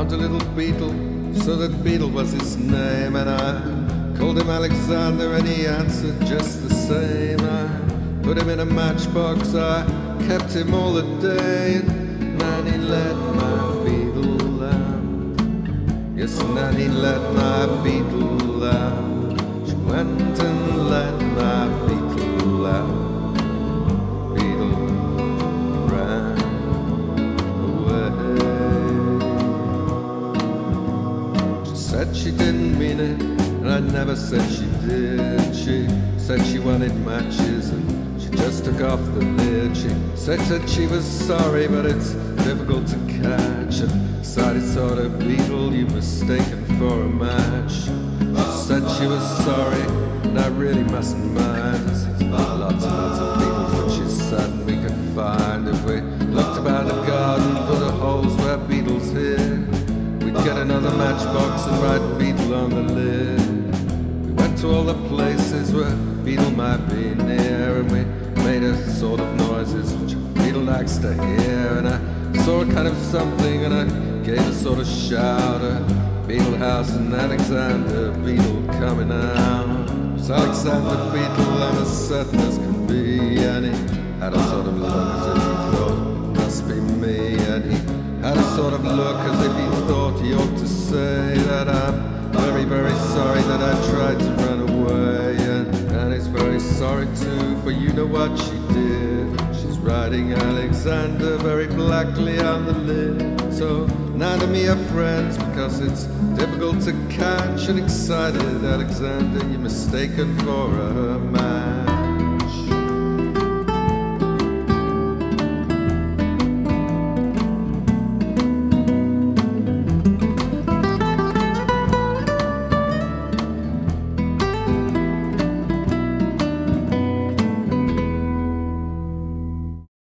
Found a little beetle, so that beetle was his name, and I called him Alexander, and he answered just the same. I put him in a matchbox, I kept him all the day, and Nanny let my beetle out. Yes, Nanny let my beetle out. She went said she didn't mean it, and I never said she did. She said she wanted matches, and she just took off the lid. She said that she was sorry, but it's difficult to catch. And decided sort of beetle you mistaken for a match. She said she was sorry, and I really mustn't mind. Lots and lots of people but she said we could find if we looked about the garden for the holes where beetles hid. Another matchbox and write beetle on the lid. We went to all the places where beetle might be near, and we made a sort of noises which beetle likes to hear. And I saw a kind of something, and I gave a sort of shout. A Beetle House and Alexander Beetle coming out. It's Alexander Beetle, I'm as certain as can be, and he had a sort of look sort of look as if he thought he ought to say that I'm very, very sorry that I tried to run away, and, he's very sorry too, for you know what she did. She's writing Alexander very blackly on the lid. So Nan and me are friends because it's difficult to catch an excited Alexander. You're mistaken for a man.